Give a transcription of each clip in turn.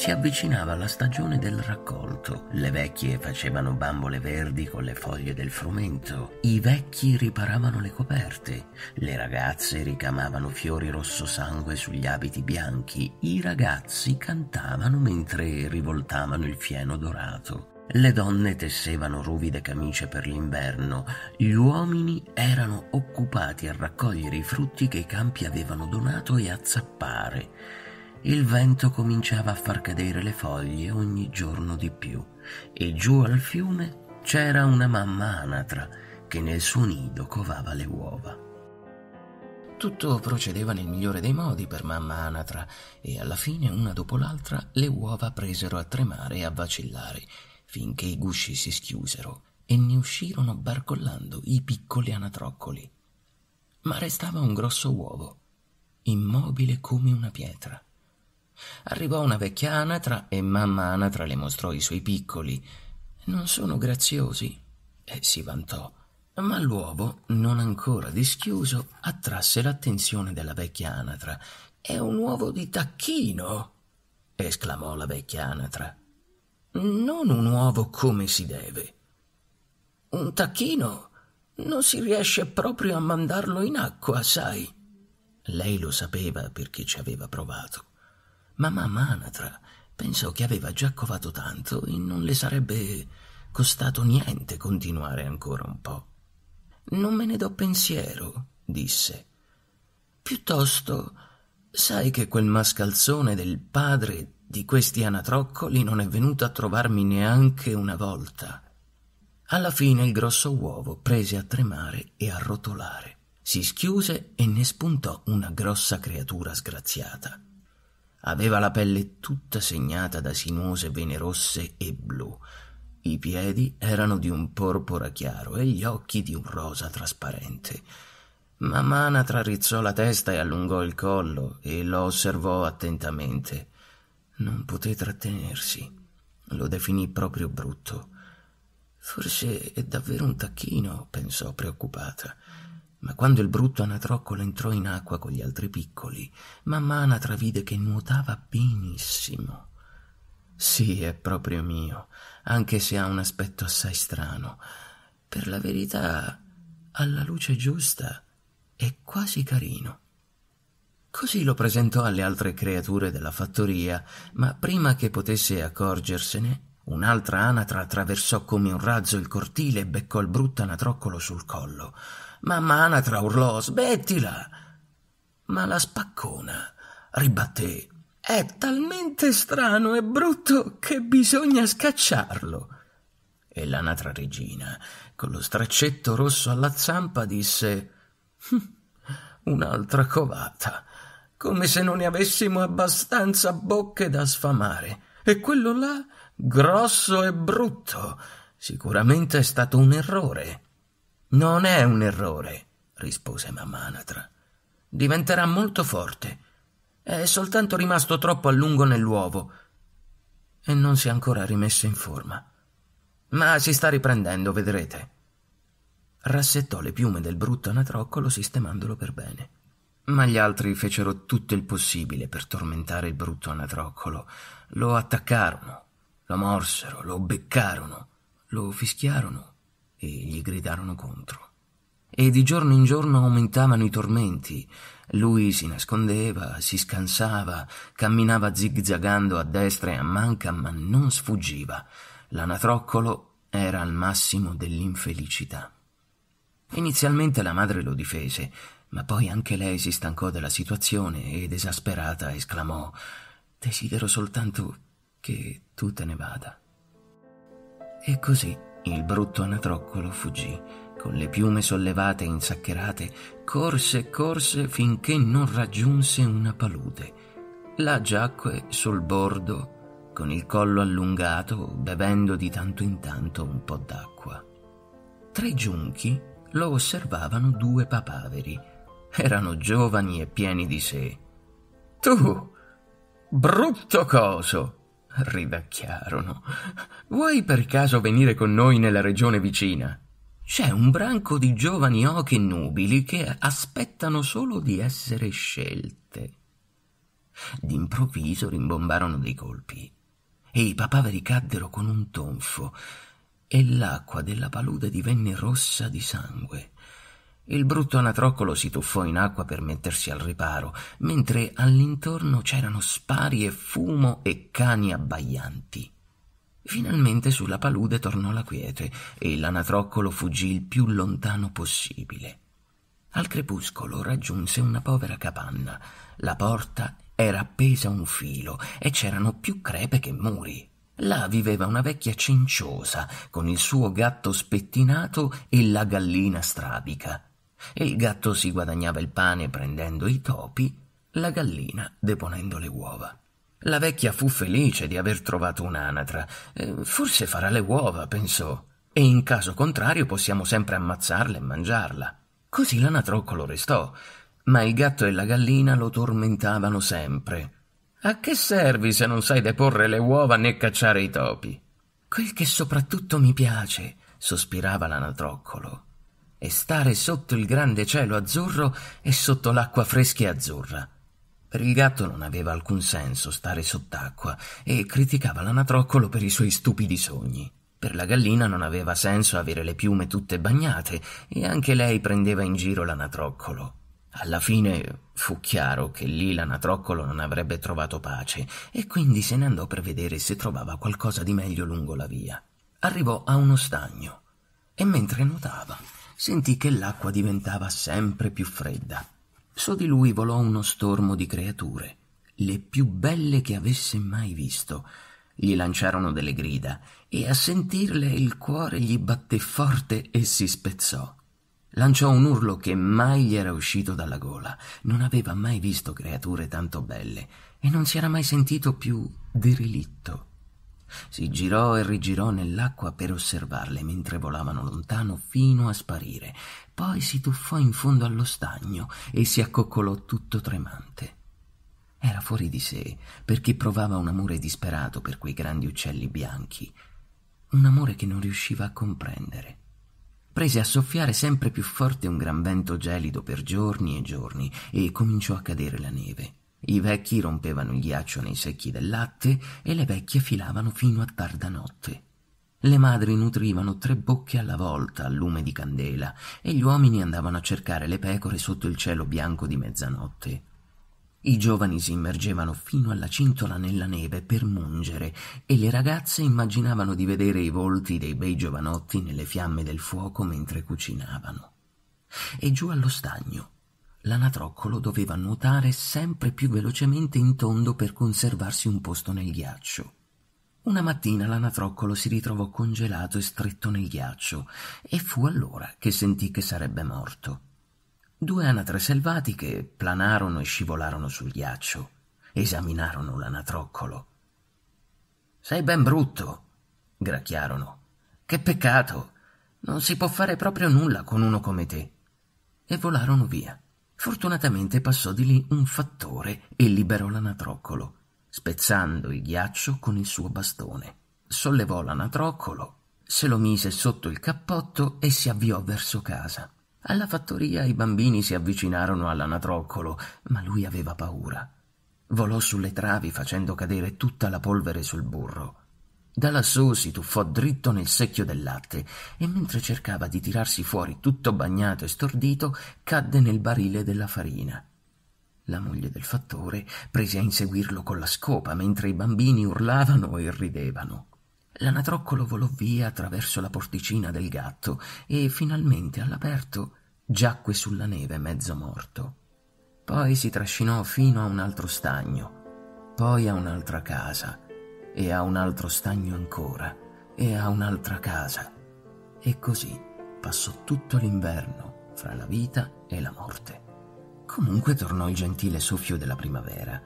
Si avvicinava la stagione del raccolto. Le vecchie facevano bambole verdi con le foglie del frumento. I vecchi riparavano le coperte. Le ragazze ricamavano fiori rosso sangue sugli abiti bianchi. I ragazzi cantavano mentre rivoltavano il fieno dorato. Le donne tessevano ruvide camicie per l'inverno, gli uomini erano occupati a raccogliere i frutti che i campi avevano donato e a zappare. Il vento cominciava a far cadere le foglie ogni giorno di più e giù al fiume c'era una mamma anatra che nel suo nido covava le uova. Tutto procedeva nel migliore dei modi per mamma anatra e alla fine, una dopo l'altra, le uova presero a tremare e a vacillare finché i gusci si schiusero e ne uscirono barcollando i piccoli anatroccoli. Ma restava un grosso uovo, immobile come una pietra. Arrivò una vecchia anatra e mamma anatra le mostrò i suoi piccoli. Non sono graziosi? E si vantò. Ma l'uovo, non ancora dischiuso, attrasse l'attenzione della vecchia anatra. È un uovo di tacchino! esclamò la vecchia anatra. Non un uovo come si deve. Un tacchino non si riesce proprio a mandarlo in acqua, sai. Lei lo sapeva perché ci aveva provato. Ma mamma Anatra pensò che aveva già covato tanto e non le sarebbe costato niente continuare ancora un po'. Non me ne do pensiero, disse. Piuttosto, sai che quel mascalzone del padre di questi anatroccoli non è venuto a trovarmi neanche una volta. Alla fine il grosso uovo prese a tremare e a rotolare. Si schiuse e ne spuntò una grossa creatura sgraziata. Aveva la pelle tutta segnata da sinuose vene rosse e blu. I piedi erano di un porpora chiaro e gli occhi di un rosa trasparente. Mamma Anatra rizzò la testa e allungò il collo e lo osservò attentamente. Non poté trattenersi. Lo definì proprio brutto. Forse è davvero un tacchino, pensò preoccupata. Ma quando il brutto anatroccolo entrò in acqua con gli altri piccoli, mamma Anatra vide che nuotava benissimo. Sì, è proprio mio, anche se ha un aspetto assai strano. Per la verità, alla luce giusta, è quasi carino. Così lo presentò alle altre creature della fattoria, ma prima che potesse accorgersene, un'altra anatra attraversò come un razzo il cortile e beccò il brutto anatroccolo sul collo. Mamma Anatra urlò Smettila! Ma la spaccona ribatté È talmente strano e brutto che bisogna scacciarlo. E l'anatra regina, con lo straccetto rosso alla zampa, disse hm, Un'altra covata, come se non ne avessimo abbastanza bocche da sfamare. E quello là, grosso e brutto, sicuramente è stato un errore. Non è un errore, rispose mamma Anatra. Diventerà molto forte. È soltanto rimasto troppo a lungo nell'uovo e non si è ancora rimesso in forma. Ma si sta riprendendo, vedrete. Rassettò le piume del brutto anatroccolo sistemandolo per bene. Ma gli altri fecero tutto il possibile per tormentare il brutto anatroccolo. Lo attaccarono, lo morsero, lo beccarono, lo fischiarono e gli gridarono contro. E di giorno in giorno aumentavano i tormenti. Lui si nascondeva, si scansava, camminava zigzagando a destra e a manca, ma non sfuggiva. L'anatroccolo era al massimo dell'infelicità. Inizialmente la madre lo difese, ma poi anche lei si stancò della situazione ed esasperata esclamò Desidero soltanto che tu te ne vada. E così il brutto anatroccolo fuggì, con le piume sollevate e insaccherate, corse e corse finché non raggiunse una palude. Là giacque sul bordo, con il collo allungato, bevendo di tanto in tanto un po' d'acqua. Tra i giunchi lo osservavano due papaveri. Erano giovani e pieni di sé. Tu, brutto coso! Ridacchiarono. Vuoi per caso venire con noi nella regione vicina? C'è un branco di giovani oche nubili che aspettano solo di essere scelte. D'improvviso rimbombarono dei colpi e i papaveri caddero con un tonfo e l'acqua della palude divenne rossa di sangue. Il brutto anatroccolo si tuffò in acqua per mettersi al riparo, mentre all'intorno c'erano spari e fumo e cani abbaianti. Finalmente sulla palude tornò la quiete e l'anatroccolo fuggì il più lontano possibile. Al crepuscolo raggiunse una povera capanna. La porta era appesa a un filo e c'erano più crepe che muri. Là viveva una vecchia cinciosa con il suo gatto spettinato e la gallina strabica. Il gatto si guadagnava il pane prendendo i topi, la gallina deponendo le uova. La vecchia fu felice di aver trovato un'anatra. Eh, forse farà le uova, pensò, e in caso contrario possiamo sempre ammazzarla e mangiarla. Così l'anatroccolo restò, ma il gatto e la gallina lo tormentavano sempre. A che servi se non sai deporre le uova né cacciare i topi? Quel che soprattutto mi piace, sospirava l'anatroccolo, è stare sotto il grande cielo azzurro e sotto l'acqua fresca e azzurra. Per il gatto non aveva alcun senso stare sott'acqua e criticava l'anatroccolo per i suoi stupidi sogni. Per la gallina non aveva senso avere le piume tutte bagnate e anche lei prendeva in giro l'anatroccolo. Alla fine fu chiaro che lì l'anatroccolo non avrebbe trovato pace e quindi se ne andò per vedere se trovava qualcosa di meglio lungo la via. Arrivò a uno stagno e mentre nuotava sentì che l'acqua diventava sempre più fredda. Su di lui volò uno stormo di creature, le più belle che avesse mai visto. Gli lanciarono delle grida e a sentirle il cuore gli batté forte e si spezzò. Lanciò un urlo che mai gli era uscito dalla gola. Non aveva mai visto creature tanto belle e non si era mai sentito più dirilitto. Si girò e rigirò nell'acqua per osservarle mentre volavano lontano fino a sparire. Poi si tuffò in fondo allo stagno e si accoccolò tutto tremante. Era fuori di sé perché provava un amore disperato per quei grandi uccelli bianchi, un amore che non riusciva a comprendere. Prese a soffiare sempre più forte un gran vento gelido per giorni e giorni e cominciò a cadere la neve. I vecchi rompevano il ghiaccio nei secchi del latte e le vecchie filavano fino a tarda notte. Le madri nutrivano tre bocche alla volta al lume di candela e gli uomini andavano a cercare le pecore sotto il cielo bianco di mezzanotte. I giovani si immergevano fino alla cintola nella neve per mungere e le ragazze immaginavano di vedere i volti dei bei giovanotti nelle fiamme del fuoco mentre cucinavano. E giù allo stagno l'anatroccolo doveva nuotare sempre più velocemente in tondo per conservarsi un posto nel ghiaccio. Una mattina l'anatroccolo si ritrovò congelato e stretto nel ghiaccio e fu allora che sentì che sarebbe morto. Due anatre selvatiche planarono e scivolarono sul ghiaccio. Esaminarono l'anatroccolo. Sei ben brutto, gracchiarono. Che peccato! Non si può fare proprio nulla con uno come te. E volarono via. Fortunatamente passò di lì un fattore e liberò l'anatroccolo, spezzando il ghiaccio con il suo bastone. Sollevò l'anatroccolo, se lo mise sotto il cappotto e si avviò verso casa. Alla fattoria i bambini si avvicinarono all'anatroccolo, ma lui aveva paura. Volò sulle travi facendo cadere tutta la polvere sul burro. Da lassù si tuffò dritto nel secchio del latte e mentre cercava di tirarsi fuori tutto bagnato e stordito, cadde nel barile della farina. La moglie del fattore prese a inseguirlo con la scopa mentre i bambini urlavano e ridevano. L'anatroccolo volò via attraverso la porticina del gatto e finalmente all'aperto giacque sulla neve mezzo morto. Poi si trascinò fino a un altro stagno, poi a un'altra casa e a un altro stagno ancora, e a un'altra casa. E così passò tutto l'inverno fra la vita e la morte. Comunque tornò il gentile soffio della primavera,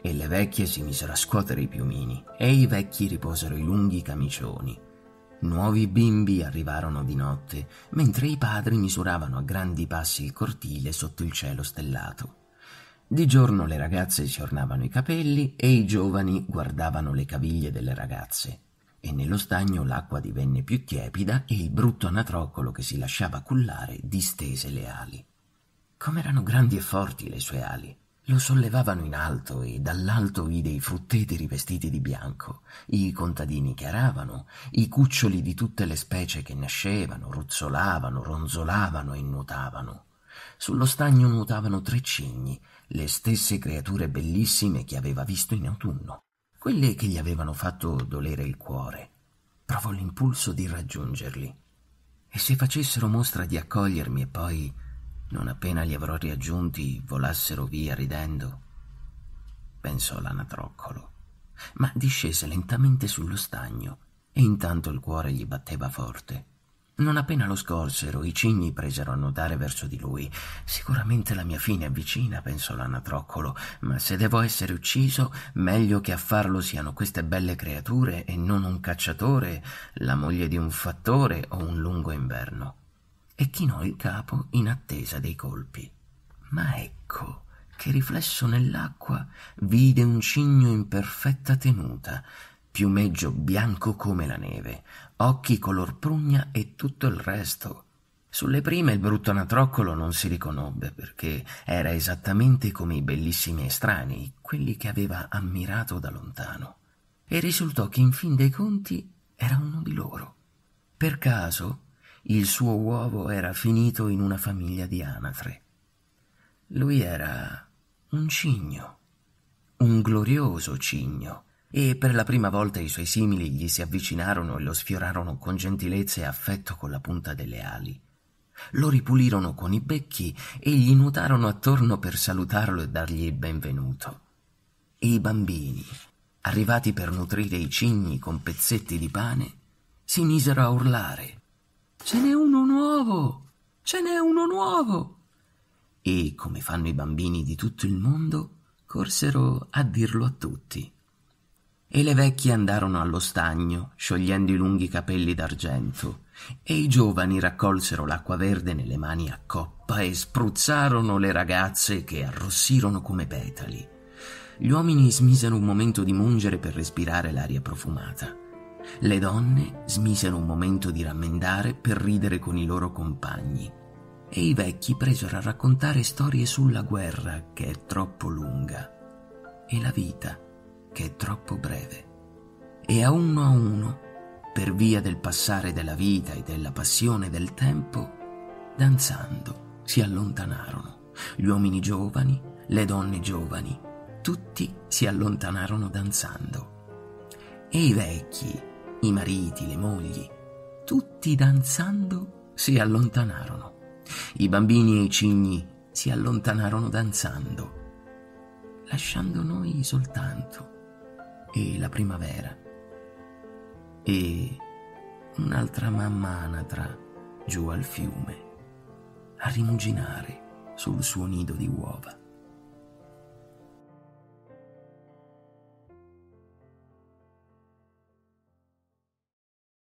e le vecchie si misero a scuotere i piumini, e i vecchi riposero i lunghi camicioni. Nuovi bimbi arrivarono di notte, mentre i padri misuravano a grandi passi il cortile sotto il cielo stellato. Di giorno le ragazze si ornavano i capelli e i giovani guardavano le caviglie delle ragazze. E nello stagno l'acqua divenne più tiepida e il brutto anatroccolo che si lasciava cullare distese le ali. Com'erano grandi e forti le sue ali. Lo sollevavano in alto e dall'alto vide i frutteti rivestiti di bianco, i contadini che aravano, i cuccioli di tutte le specie che nascevano, ruzzolavano, ronzolavano e nuotavano. Sullo stagno nuotavano tre cigni, le stesse creature bellissime che aveva visto in autunno, quelle che gli avevano fatto dolere il cuore. Provò l'impulso di raggiungerli. E se facessero mostra di accogliermi e poi non appena li avrò riaggiunti, volassero via ridendo. Pensò l'anatroccolo, ma discese lentamente sullo stagno e intanto il cuore gli batteva forte. Non appena lo scorsero, i cigni presero a nuotare verso di lui. Sicuramente la mia fine è vicina, pensò l'anatroccolo, ma se devo essere ucciso, meglio che a farlo siano queste belle creature e non un cacciatore, la moglie di un fattore o un lungo inverno e chinò il capo in attesa dei colpi. Ma ecco che riflesso nell'acqua vide un cigno in perfetta tenuta, piumeggio bianco come la neve, occhi color prugna e tutto il resto. Sulle prime il brutto anatroccolo non si riconobbe perché era esattamente come i bellissimi estranei, quelli che aveva ammirato da lontano. E risultò che in fin dei conti era uno di loro. Per caso il suo uovo era finito in una famiglia di anatre. Lui era un cigno, un glorioso cigno, e per la prima volta i suoi simili gli si avvicinarono e lo sfiorarono con gentilezza e affetto con la punta delle ali. Lo ripulirono con i becchi e gli nuotarono attorno per salutarlo e dargli il benvenuto. E i bambini, arrivati per nutrire i cigni con pezzetti di pane, si misero a urlare Ce n'è uno nuovo! Ce n'è uno nuovo! E, come fanno i bambini di tutto il mondo, corsero a dirlo a tutti. E le vecchie andarono allo stagno, sciogliendo i lunghi capelli d'argento, e i giovani raccolsero l'acqua verde nelle mani a coppa e spruzzarono le ragazze che arrossirono come petali. Gli uomini smisero un momento di mungere per respirare l'aria profumata. Le donne smisero un momento di rammendare per ridere con i loro compagni. E i vecchi presero a raccontare storie sulla guerra che è troppo lunga. E la vita che è troppo breve. E a uno a uno, per via del passare della vita e della passione del tempo, danzando si allontanarono. Gli uomini giovani, le donne giovani, tutti si allontanarono danzando. E i vecchi, i mariti, le mogli, tutti danzando si allontanarono. I bambini e i cigni si allontanarono danzando, lasciando noi soltanto e la primavera e un'altra mamma anatra giù al fiume a rimuginare sul suo nido di uova.